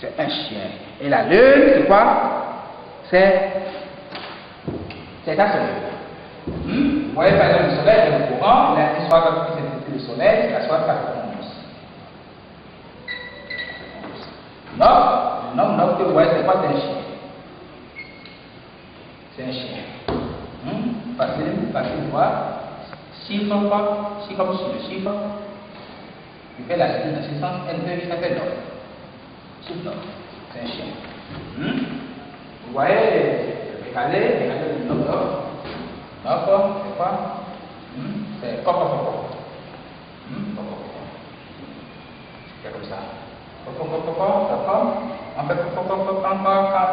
c'est un chien. Et la lune, c'est quoi? C'est c'est ta soleil. Hmm? Vous voyez par exemple le soleil est au courant, la histoire qui c'est le soleil, la soirée 411. Non, non, non, que vous voyez, c'est quoi C'est un chien. C'est un chien. Hmm? Facile, facile voir. Chiffre quoi Si comme chiffre, il fait la suite dans ce sens, N2, ça fait 9. Chiffre 9. C'est un chien. Vous voyez décalé, décalé du. D'accord C'est quoi hmm? C'est. C'est comme ça. Coco coco coco, d'accord On fait coco coco encore quand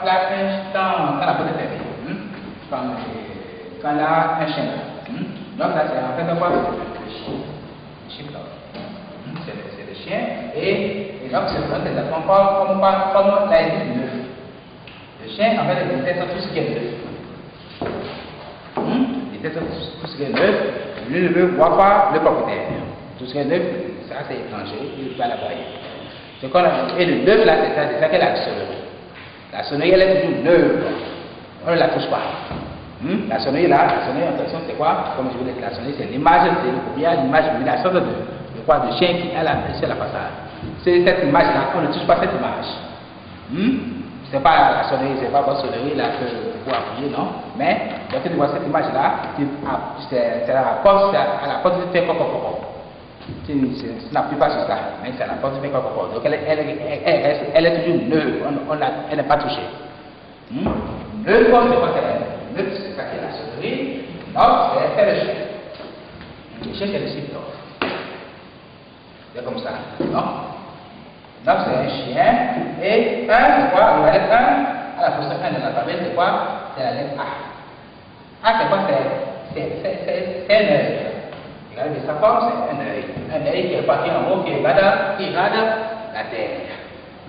quand la peau est fermée. Quand, quand là, un chien. Donc là, c'est en fait quoi Le chien. Le chien. C'est le chien. Et, et donc, c'est vraiment exactement comme, comme, comme l'a dit neuf. Le chien, en fait, il détecte tout ce qui est neuf. Hmm? Il détecte tout ce qui est neuf. Lui ne veut voir pas le propriétaire. Tout ce qui est neuf, ça c'est étranger, il va l'aboyer. Ce qu'on a, et le neuf là, c'est ça, qu'est la sonnerie. La sonnerie, elle est toujours neuve. On ne la touche pas. Hmm? La sonnerie là, la sonnerie en question, c'est quoi? Comme je vous l'ai la sonnerie, c'est l'image, c'est l'image, la sorte de, de quoi De chien qui a la, la façade. C'est cette image là, on ne touche pas cette image. Hmm? C'est pas la sonnerie, c'est pas votre sonnerie là que vous appuyer, non? Mais, quand tu vois cette image là, c'est la porte, à la porte coco coco. Tu n'appuies pas sur ça, mais c'est la porte coco coco. Donc elle, elle, elle, elle, est toujours neuve, on, on elle n'est pas touchée. Hmm? Neuve, comme c'est quoi c'est Neuve, c'est ça qui est la sonnerie. Non, c'est le chien. Le chien, c'est le symptôme. C'est comme ça, non? Donc c'est un chien. Et 1, c'est quoi La lettre 1, à la position 1 de l'alphabet, c'est quoi? C'est la lettre A. A, c'est quoi? C'est un œil. Regardez sa forme, c'est un œil. Un œil qui est parti en haut, qui regarde, qui regarde la terre.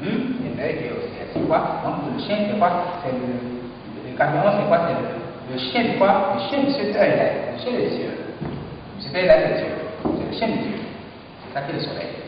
Hmm? Un qui est c'est quoi? Donc le chien, c'est quoi? Le, camion, c'est quoi? Le, chien de quoi? Le chien de cet œil-là. Le chien des yeux. Œil-là, c'est Dieu. C'est le chien de Dieu. C'est ça qui est le soleil.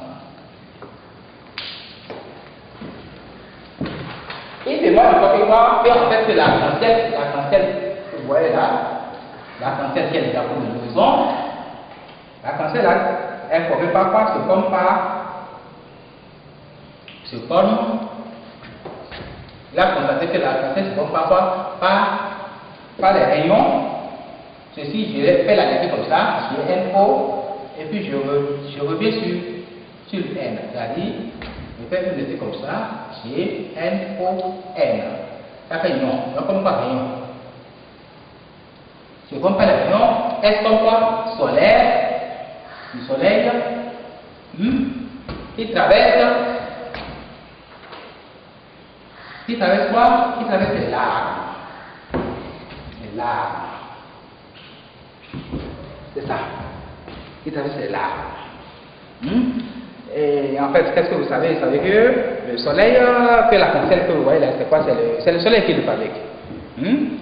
Il demande encore voir, et en fait, c'est la cancelle, la cancelle que vous voyez là, la cancelle qui est déjà pour une raison. La cancelle là, elle ne formée par quoi C'est comme par. C'est comme. Là, constatez que la cancelle c'est comme par Par, par les rayons. Ceci, je vais faire la lettre comme ça, sur NO, et puis je, je reviens sur, sur N. C'est-à-dire, je fais une lettre comme ça, G N O N. Ça fait non, non comme pas rayon. C'est comme pas les rayons, est comme quoi? Solaire, du soleil, hmm, qui traverse, qui traverse quoi? Qui traverse les larmes. Les larmes. C'est ça. Qui traverse les larmes. Hmm? Et en fait, qu'est-ce que vous savez? Vous savez que le soleil fait la cancelle que vous voyez là, c'est quoi? C'est le, le, soleil qui le fabrique. Hmm?